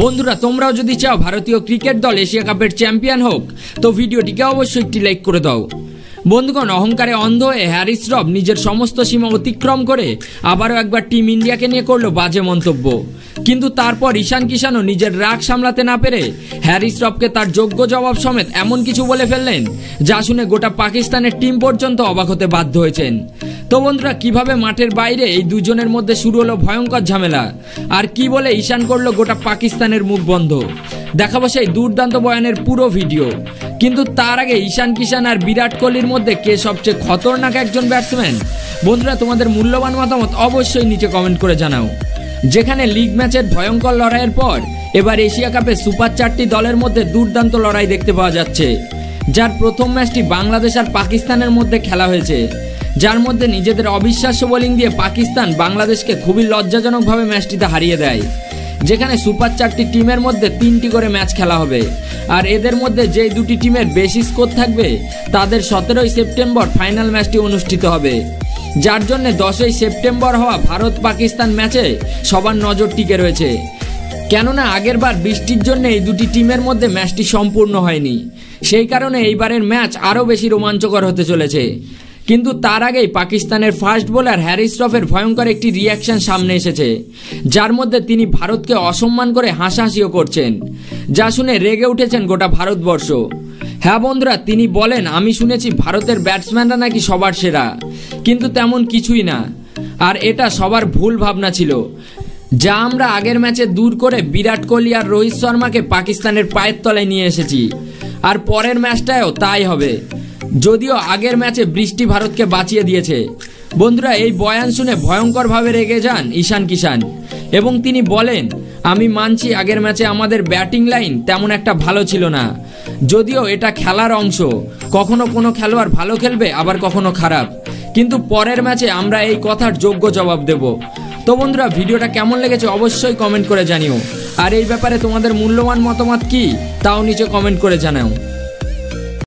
বন্ধুরা, তোমরাও যদি চাও ভারতীয় ক্রিকেট দল এশিয়া কাপের চ্যাম্পিয়ন হোক, তো ভিডিওটিকে অবশ্যই একটি লাইক করে দাও। বন্ধুগণ, অহংকারে অন্ধ হয়ে হ্যারিস রব নিজের সমস্ত সীমা অতিক্রম করে আবারও একবার টিম ইন্ডিয়াকে নিয়ে করল বাজে মন্তব্য। কিন্তু তারপর ঈশান কিষানও নিজের রাগ সামলাতে না পেরে হ্যারিস রবকে তার যোগ্য জবাব সমেত এমন কিছু বলে ফেললেন, যা শুনে গোটা পাকিস্তানের টিম পর্যন্ত অবাক হতে বাধ্য হয়েছেন। তো বন্ধুরা, কীভাবে মাঠের বাইরে এই দুজনের মধ্যে শুরু হলো ভয়ঙ্কর ঝামেলা? আর কি বলে ঈশান করল গোটা পাকিস্তানের মুখ বন্ধ? দেখাবো সেই দুর্দান্ত বয়ানের পুরো ভিডিও। কিন্তু তার আগে ঈশান কিষান আর বিরাট কোহলির মধ্যে কে সবচেয়ে খতরনাক একজন ব্যাটসম্যান? বন্ধুরা, তোমাদের মূল্যবান মতামত অবশ্যই নিচে কমেন্ট করে জানাও। যেখানে লিগ ম্যাচের ভয়ঙ্কর লড়াইয়ের পর এবার এশিয়া কাপে সুপার চারটি দলের মধ্যে দুর্দান্ত লড়াই দেখতে পাওয়া যাচ্ছে। যার প্রথম ম্যাচটি বাংলাদেশ আর পাকিস্তানের মধ্যে খেলা হয়েছে। যার মধ্যে নিজেদের অবিশ্বাস্য বোলিং দিয়ে পাকিস্তান বাংলাদেশকে খুবই লজ্জাজনকভাবে ম্যাচটিতে হারিয়ে দেয়। যেখানে সুপার চারটি টিমের মধ্যে তিনটি করে ম্যাচ খেলা হবে। আর এদের মধ্যে যেই দুটি টিমের বেশি স্কোর থাকবে, তাদের সতেরোই সেপ্টেম্বর ফাইনাল ম্যাচটি অনুষ্ঠিত হবে। যার জন্য দশই সেপ্টেম্বর হওয়া ভারত পাকিস্তান ম্যাচে সবার নজর টিকে রয়েছে। কেননা আগেরবার বৃষ্টির জন্য এই দুটি টিমের মধ্যে ম্যাচটি সম্পূর্ণ হয়নি। সেই কারণে এইবারের ম্যাচ আরও বেশি রোমাঞ্চকর হতে চলেছে। কিন্তু তার আগেই পাকিস্তানের ফাস্ট বোলার হ্যারিস রফের ভয়ঙ্কর একটি রিয়াকশন সামনে এসেছে, যার মধ্যে তিনি ভারতকে অসম্মান করে হাসাহাসিও করছেন, যা শুনে রেগে উঠেছেন গোটা ভারতবর্ষ। হ্যাঁ বন্ধুরা, তিনি বলেন, আমি শুনেছি ভারতের ব্যাটসম্যানরা নাকি সবার সেরা, কিন্তু তেমন কিছুই না। আর এটা সবার ভুল ভাবনা ছিল, যা আমরা আগের ম্যাচে দূর করে বিরাট কোহলি আর রোহিত শর্মাকে পাকিস্তানের পায়ের তলায় নিয়ে এসেছি। আর পরের ম্যাচটায়ও তাই হবে। যদিও আগের ম্যাচে বৃষ্টি ভারতকে বাঁচিয়ে দিয়েছে। বন্ধুরা, এই বয়ান শুনে ভয়ঙ্করভাবে রেগে যান ঈশান কিষান। এবং তিনি বলেন, আমি মানছি আগের ম্যাচে আমাদের ব্যাটিং লাইন তেমন একটা ভালো ছিল না। যদিও এটা খেলার অংশ, কখনো কোনো খেলোয়াড় ভালো খেলবে, আবার কখনো খারাপ। কিন্তু পরের ম্যাচে আমরা এই কথার যোগ্য জবাব দেব। তো বন্ধুরা, ভিডিওটা কেমন লেগেছে অবশ্যই কমেন্ট করে জানিও। আর এই ব্যাপারে তোমাদের মূল্যবান মতামত কি, তাও নিচে কমেন্ট করে জানাও।